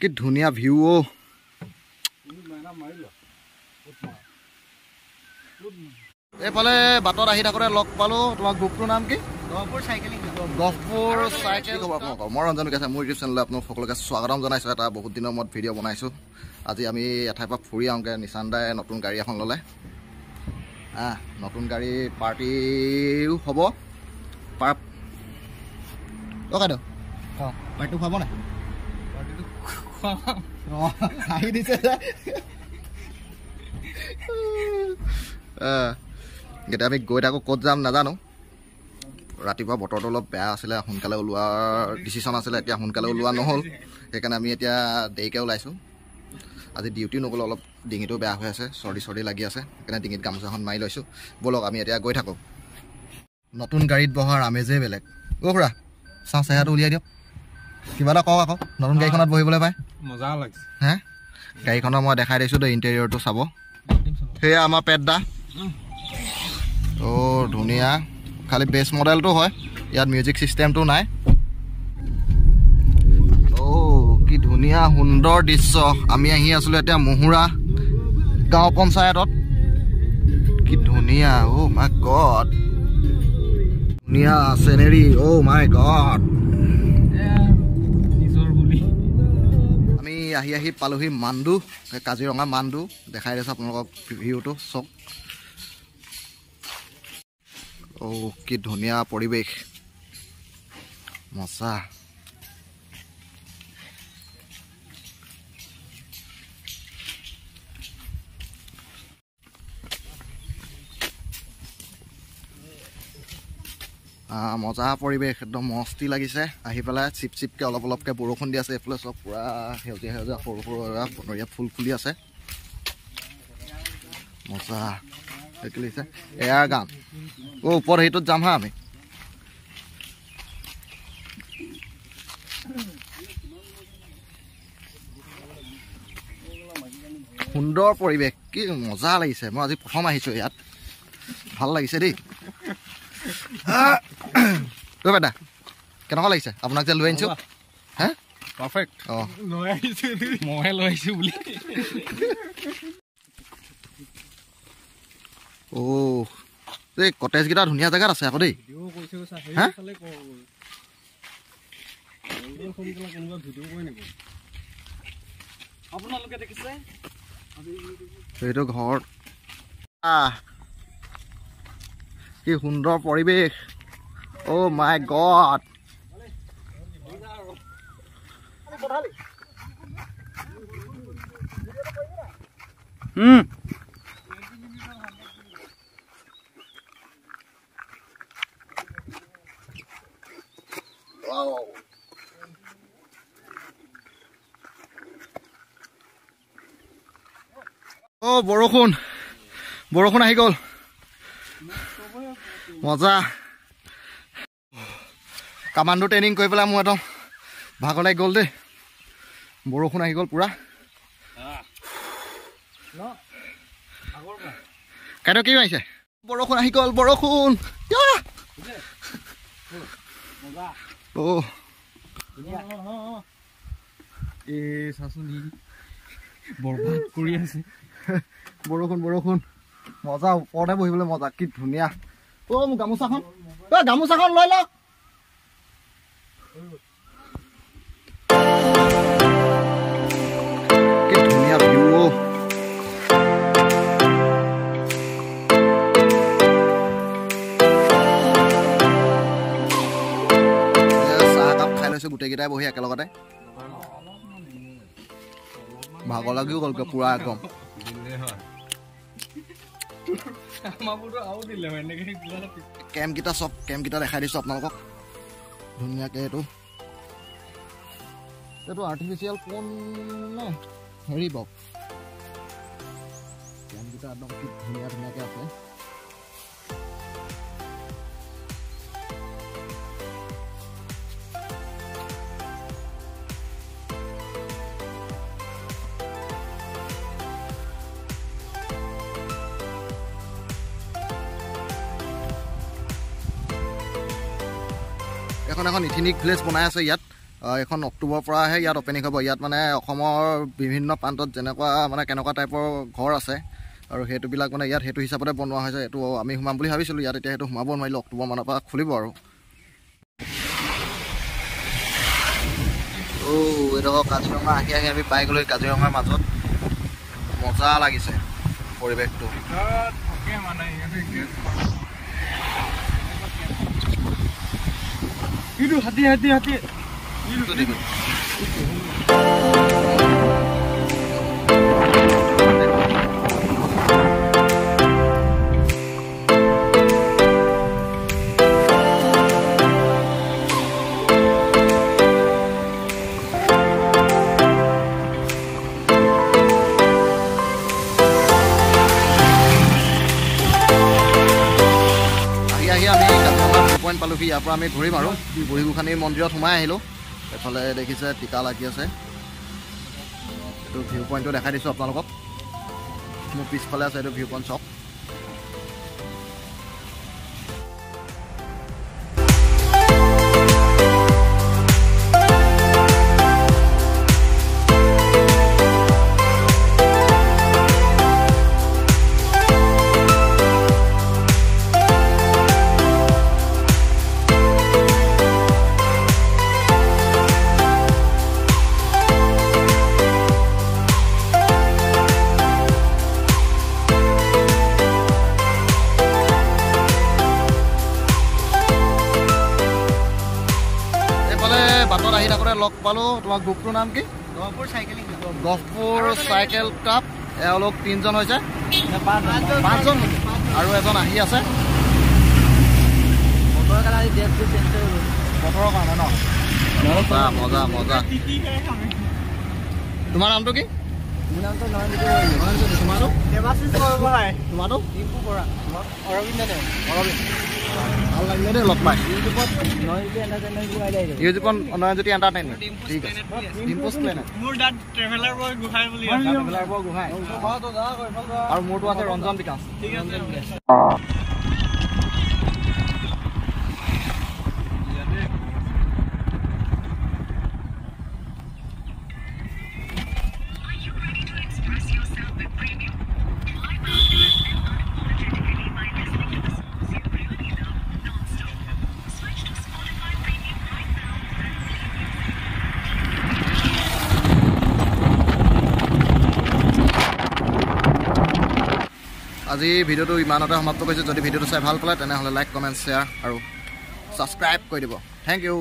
কি ধুনীয়া ভিউ অ' এইফালে বাটত আহি থাকোঁতে লগ পালোঁ। তোমাৰ গ্ৰুপটোৰ নাম কি? গহপুৰ চাইকেলিং মই ৰঞ্জন আছে মোৰ ইউটিউব চেনেললৈ আপোনালোক সকলোকে স্বাগতম জনাইছোঁ। এটা বহুত দিনৰ মূৰত ভিডিঅ' বনাইছোঁ। আজি আমি এঠাইৰ পৰা ফুৰি আহোঁগৈ। নিচান দাই নতুন গাড়ী এখন ল'লে। নতুন গাড়ী পাৰ্টিও হ'ব। পাৰ পাৰ্টিটো খুৱাব নাই? এতিয়া আমি গৈ থাকোঁ ক'ত যাম নাজানো। ৰাতিপুৱা বতৰটো অলপ বেয়া আছিলে সোনকালে ওলোৱাৰ ডিচিশ্যন আছিলে এতিয়া সোনকালে ওলোৱা নহ'ল। সেইকাৰণে আমি এতিয়া দেৰিকৈ ওলাইছোঁ। আজি ডিউটি নগ'লে অলপ ডিঙিটো বেয়া হৈ আছে চৰ্দি চৰ্দি লাগি আছে সেইকাৰণে ডিঙিত গামোচাখন মাৰি লৈছোঁ। ব'লক আমি এতিয়া গৈ থাকোঁ। নতুন গাড়ীত বহাৰ আমেজেই বেলেগ। খুৰা চাওঁ চেহেৰাটো উলিয়াই দিয়ক। কিবা এটা কওক আকৌ নতুন গাড়ীখনত বহিবলৈ পায়। মজা লাগিছে। হে? গাড়ীখনৰ মই দেখাই দিছোঁ দেই ইণ্টেৰিয়ৰটো চাব। সেয়া আমাৰ পেটদা অ' ধুনীয়া। খালি বেষ্ট মডেলটো হয় ইয়াত মিউজিক ছিষ্টেমটো নাই। অ' কি ধুনীয়া সুন্দৰ দৃশ্য। আমি আহি আছিলোঁ এতিয়া মহুৰা গাঁও পঞ্চায়তত। কি ধুনীয়া অ' মাই গড ধুনীয়া চিনেৰী অ' মাই গড আহি আহি পালোহি মাণ্ডু কাজিৰঙা মাণ্ডু। দেখাই দিছোঁ আপোনালোকক ভিউটো চাওক। অ' কি ধুনীয়া পৰিৱেশ। মজা। মজা পৰিৱেশ একদম মস্তি লাগিছে। আহি পেলাই চিপ চিপকৈ অলপ অলপকৈ বৰষুণ দি আছে এইফালে চব পূৰা সেউজীয়া সেউজীয়া সৰু সৰু বনৰীয়া ফুল ফুলি আছে। মজা লাগিছে এয়াৰ গান। অ' ওপৰত সেইটোত যাম হা আমি। সুন্দৰ পৰিৱেশ কি মজা লাগিছে। মই আজি প্ৰথম আহিছোঁ ইয়াত। ভাল লাগিছে দেই। ঐ বাইদা কেনেকুৱা লাগিছে আপোনাক যে লৈ আনিছোঁ হে পাৰফেক্ট অঁ লৈ আহিছোঁ মইহে লৈ আহিছোঁ বুলি অ' এই কটেজকেইটা ধুনীয়া জেগাত আছে আকৌ দেই সেইটো ঘৰ কি সুন্দৰ পৰিৱেশ অ' মাই গড অ' বৰষুণ। বৰষুণ আহি গ'ল। মজা। কামাণ্ডো ট্ৰেইনিং কৰি পেলাই মোৰ একদম ভাগৰ লাগি গ'ল দেই। বৰষুণ আহি গ'ল পূৰা। কাইলৈ কি মাৰিছে? বৰষুণ আহি গ'ল বৰষুণ। বৰবাদ কৰি আছে। বৰষুণ বৰষুণ। মজা ওপৰতে বহিবলৈ মজা কি ধুনীয়া। অ' মোৰ গামোচাখন। অ' গামোচাখন লৈ লওক। কি ধুনীয়া ভিউ অ' এ, চাহ একাপ খাই লৈছোঁ গোটেইকেইটাই বহি একেলগতে। ভাগৰ লাগিও গ'লগৈ পূৰা একদম। কেম্পকেইটা চব কেম্পকেইটা দেখাই দিছোঁ আপোনালোকক। ধুনীয়াকৈ এইটো। এইটো আৰ্টিফিচিয়েল কোন নে? হেৰি বক কেম্পকেইটা একদম ধুনীয়া ধুনীয়াকৈ আছে। এখন এখন ইথিনিক ভিলেজ বনাই আছে ইয়াত। এইখন অক্টোবৰৰ পৰাহে ইয়াত অপেনিং হ'ব। ইয়াত মানে অসমৰ বিভিন্ন প্ৰান্তত যেনেকুৱা মানে কেনেকুৱা টাইপৰ ঘৰ আছে আৰু সেইটোবিলাক মানে ইয়াত সেইটো হিচাপতে বনোৱা হৈছে। এইটো আমি সোমাম বুলি ভাবিছিলোঁ। ইয়াত এতিয়া সেইটো সোমাব নোৱাৰিলোঁ। অক্টোবৰ মানৰ পৰা খুলিব আৰু। এইডোখৰ কাজিৰঙা আহি আহি আমি পাই গ'লো কাজিৰঙাৰ মাজত। মজা লাগিছে পৰিৱেশটো। থাকে মানে ইটো হাতী হাতী হাতী আহি পালোহি ইয়াৰ পৰা আমি ঘূৰিম আৰু। বুঢ়ী গোসানী মন্দিৰত সোমাই আহিলোঁ। এফালে দেখিছে টিকা লাগি আছে। এইটো ভিউ পইণ্টটো দেখাই দিছোঁ আপোনালোকক। মোৰ পিছফালে আছে এইটো ভিউ পইণ্ট চক বাটত আহি থাকোঁতে লগ পালোঁ। তোমাৰ গ্ৰুপটোৰ নাম কি? Gohpur cycling club. এওঁলোক তিনিজন হৈছে। পাঁচজন। আৰু এজন আহি আছে। বতৰৰ কাৰণে ন? মজা মজা মজা। তোমাৰ নামটো কি? মোৰ নামটো নয়নজ্যোতি নয়নজ্যোতি, তোমাৰটো? দেৱাশিষ বৰগোহাঁই। তোমাৰটো? ডিম্পু বৰা। অৰবিন্দ অৰবিন্দ। ভাল লাগিলে দেই লগ পাই ইউটিউবত এণ্টাৰটেইনমেণ্ট ঠিক আছে প্লেনেট মোৰ তাত ট্ৰেভেলাৰ বয় গোহাঁই বুলি ট্ৰেভেলাৰ বৰ গোহাঁই আৰু মোৰটো আছে ৰঞ্জন বিকাশ আজি ভিডিঅ'টো ইমানতে সমাপ্ত কৰিছোঁ। যদি ভিডিঅ'টো চাই ভাল পালে তেনেহ'লে লাইক কমেণ্ট শ্বেয়াৰ আৰু ছাবস্ক্ৰাইব কৰি দিব। Thank U